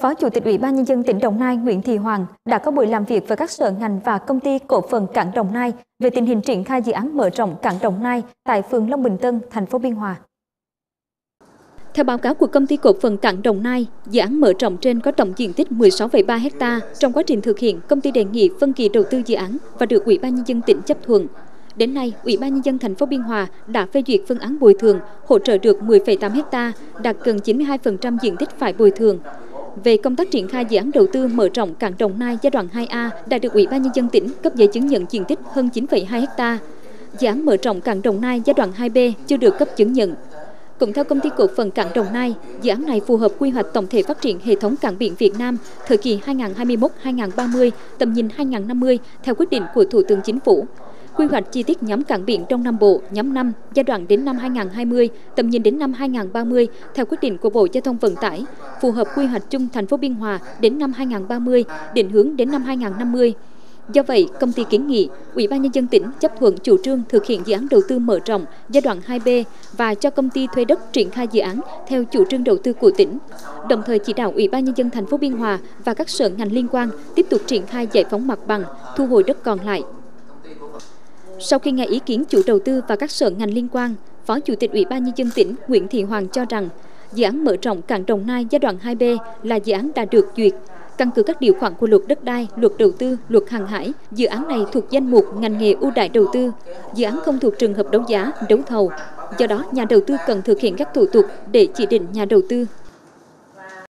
Phó Chủ tịch Ủy ban Nhân dân tỉnh Đồng Nai Nguyễn Thị Hoàng đã có buổi làm việc với các sở ngành và công ty cổ phần cảng Đồng Nai về tình hình triển khai dự án mở rộng cảng Đồng Nai tại phường Long Bình Tân, thành phố Biên Hòa. Theo báo cáo của công ty cổ phần cảng Đồng Nai, dự án mở rộng trên có tổng diện tích 16,3 ha. Trong quá trình thực hiện, công ty đề nghị phân kỳ đầu tư dự án và được Ủy ban nhân dân tỉnh chấp thuận. Đến nay, Ủy ban nhân dân thành phố Biên Hòa đã phê duyệt phương án bồi thường, hỗ trợ được 10,8 ha, đạt gần 92% diện tích phải bồi thường. Về công tác triển khai dự án đầu tư mở rộng cảng Đồng Nai giai đoạn 2A đã được Ủy ban nhân dân tỉnh cấp giấy chứng nhận diện tích hơn 9,2 ha. Dự án mở rộng cảng Đồng Nai giai đoạn 2B chưa được cấp chứng nhận. Cũng theo công ty cổ phần cảng Đồng Nai, dự án này phù hợp quy hoạch tổng thể phát triển hệ thống cảng biển Việt Nam thời kỳ 2021-2030, tầm nhìn 2050 theo quyết định của Thủ tướng Chính phủ. Quy hoạch chi tiết nhóm cảng biển Đông Nam Bộ, nhóm 5, giai đoạn đến năm 2020, tầm nhìn đến năm 2030 theo quyết định của Bộ Giao thông Vận tải, phù hợp quy hoạch chung thành phố Biên Hòa đến năm 2030, định hướng đến năm 2050. Do vậy, công ty kiến nghị Ủy ban nhân dân tỉnh chấp thuận chủ trương thực hiện dự án đầu tư mở rộng giai đoạn 2B và cho công ty thuê đất triển khai dự án theo chủ trương đầu tư của tỉnh. Đồng thời chỉ đạo Ủy ban nhân dân thành phố Biên Hòa và các sở ngành liên quan tiếp tục triển khai giải phóng mặt bằng, thu hồi đất còn lại. Sau khi nghe ý kiến chủ đầu tư và các sở ngành liên quan, Phó Chủ tịch Ủy ban nhân dân tỉnh Nguyễn Thị Hoàng cho rằng dự án mở rộng cảng Đồng Nai giai đoạn 2B là dự án đã được duyệt Căn cứ các điều khoản của luật đất đai, luật đầu tư, luật hàng hải, dự án này thuộc danh mục ngành nghề ưu đại đầu tư. Dự án không thuộc trường hợp đấu giá, đấu thầu. Do đó, nhà đầu tư cần thực hiện các thủ tục để chỉ định nhà đầu tư